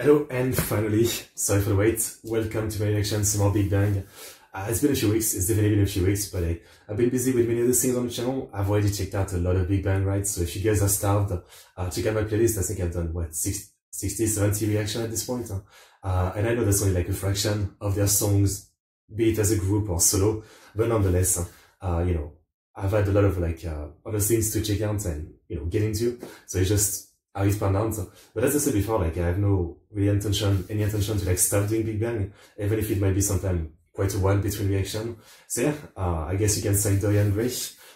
Hello and finally, sorry for the wait, welcome to my reaction to Big Bang. Uh, it's been a few weeks, it's definitely been a few weeks, but I, I've been busy with many other things on the channel. I've already checked out a lot of Big Bang, right? So if you guys are starved, uh, check out my playlist. I think I've done, what, 60, 60 70 reaction at this point. Uh, and I know that's only like a fraction of their songs, be it as a group or solo, but nonetheless, uh, you know, I've had a lot of like, uh, other things to check out and, you know, get into. So it's just, how pronounced. But as I said before, like I have no really intention, any intention to like stop doing Big Bang, even if it might be sometime quite a while between reaction. So yeah, uh, I guess you can say Dorian Gray,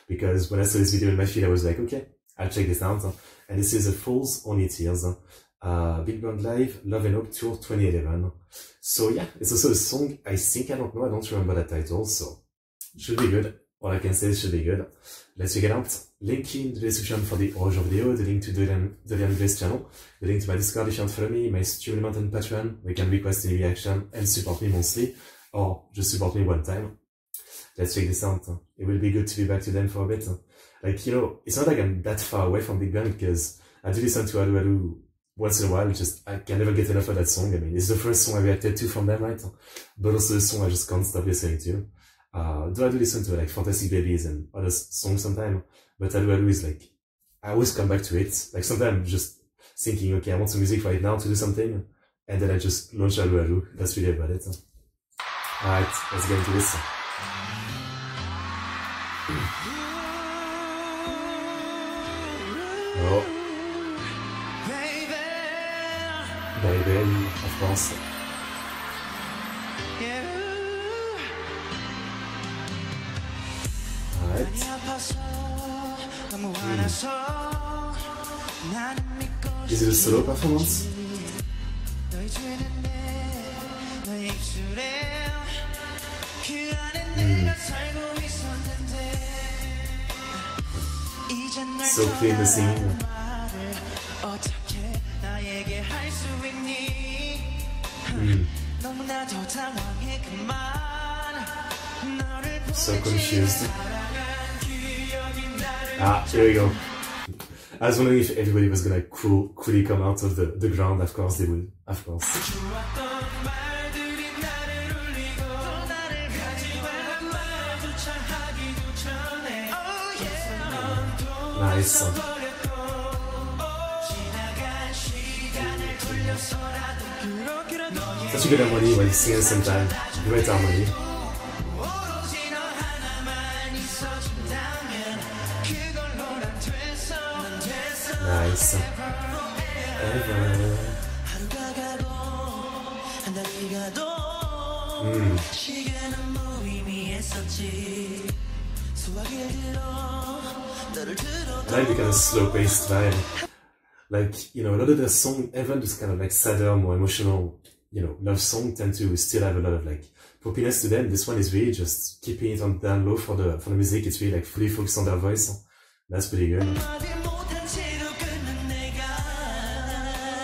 because when I saw this video in my feed, I was like, okay, I'll check this out. And this is a Fools Only Tears, uh, Big Bang Live, Love and Hope Tour 2011. So yeah, it's also a song, I think, I don't know, I don't remember the title, so should be good. All I can say is should be good. Let's check it out. Link in the description for the original video, the link to the Dorian Gray's channel, the link to my Discord if you want to follow me, my stream and Patreon, you can request any reaction and support me monthly, or just support me one time. Let's check this out. It will be good to be back to them for a bit. Like, you know, it's not like I'm that far away from Big Bang because I do listen to Haru Haru once in a while, just, I can never get enough of that song. I mean, it's the first song I reacted to from them, right? But also the song I just can't stop listening to. Uh, do I do listen to like Fantastic Babies and other songs sometimes? But Haru Haru is like, I always come back to it. Like sometimes I'm just thinking, okay, I want some music right now to do something. And then I just launch Haru Haru. That's really about it. Alright, let's get into this. Oh. Baby, of course. Is it a solo performance? Mm. So clean the scene. Mm. So confused. Ah, here we go. I was wondering if everybody was gonna cool, coolly come out of the, the ground. Of course they would. Of course. Nice. Such a good harmony when you sing time. Great harmony. Nice. Ever. Mm. I like the kind of slow-paced vibe. Like, you know, a lot of the song, even this kind of like sadder, more emotional, you know, love song tend to still have a lot of like poppiness to them. This one is really just keeping it on down low for the for the music. It's really like fully focused on their voice. That's pretty good.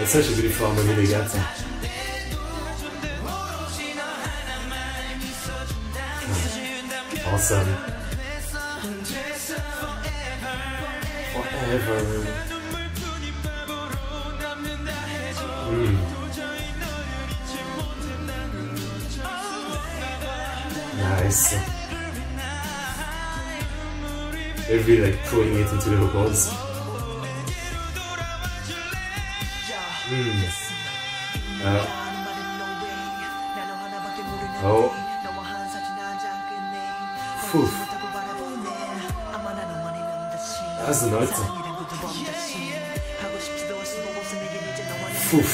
It's such a beautiful harmony they got. Awesome. Forever. Mm. Nice. They're really like pulling it into the vocals. Mm. Uh, oh. Phew. That's the note. Phew.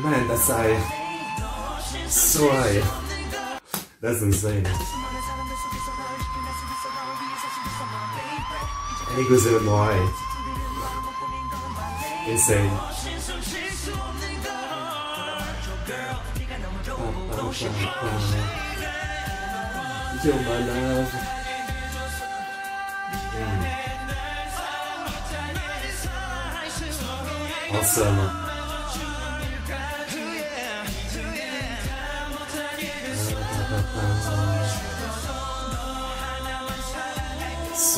Man, that's high. So high. That's insane. And he goes even more. Insane. You're my love. Mm. Awesome.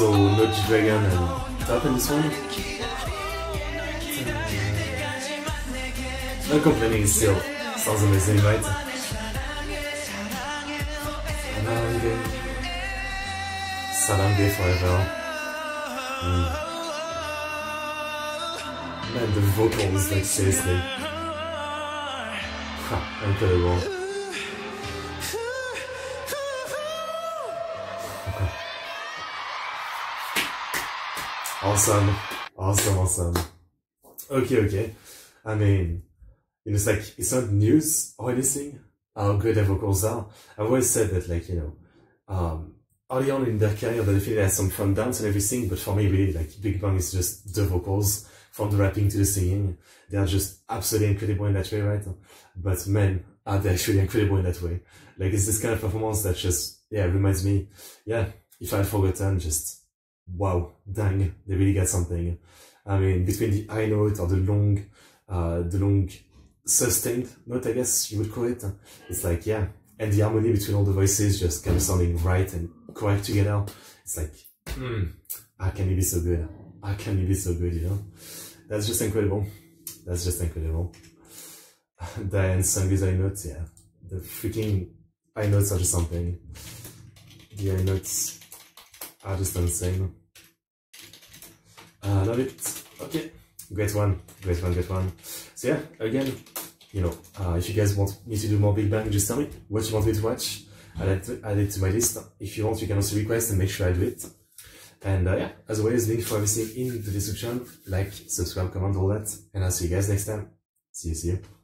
So, no G-Dragon and T.O.P in this one? No complaining still. Sounds amazing, right? Salange. Salange forever. Mm. Man, the vocals, like seriously. Ha, incredible. Awesome. Awesome, awesome. Okay, okay. I mean, you know, it's like, it's not news or anything how good their vocals are. I've always said that, like, you know, um, early on in their career, they definitely had some fun dance and everything, but for me, really, like, Big Bang is just the vocals, from the rapping to the singing. They are just absolutely incredible in that way, right? But man, are they actually incredible in that way? Like, it's this kind of performance that just, yeah, reminds me, yeah, if I had forgotten, just wow, dang, they really got something. I mean, between the high note or the long, uh, the long sustained note, I guess you would call it. It's like, yeah. And the harmony between all the voices just kind of sounding right and correct together. It's like, hmm, how can it be so good? How can it be so good, you know? That's just incredible. That's just incredible. Daesung these high notes, yeah. The freaking high notes are just something. The high notes are just insane. I love it. Okay, great one, great one, great one. So yeah, again, you know, uh, if you guys want me to do more Big Bang, just tell me what you want me to watch. I'll add, to, add it to my list. If you want, you can also request and make sure I do it. And uh, yeah, as always, link for everything in the description. Like, subscribe, comment, all that. And I'll see you guys next time. See you, see you.